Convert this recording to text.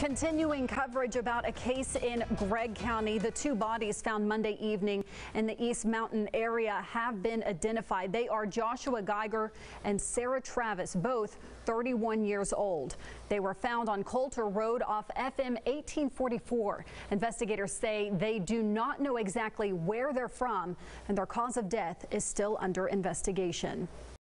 Continuing coverage about a case in Gregg County. The two bodies found Monday evening in the East Mountain area have been identified. They are Joshua Geiger and Sarah Travis, both 31 years old. They were found on Coulter Road off FM 1844. Investigators say they do not know exactly where they're from and their cause of death is still under investigation.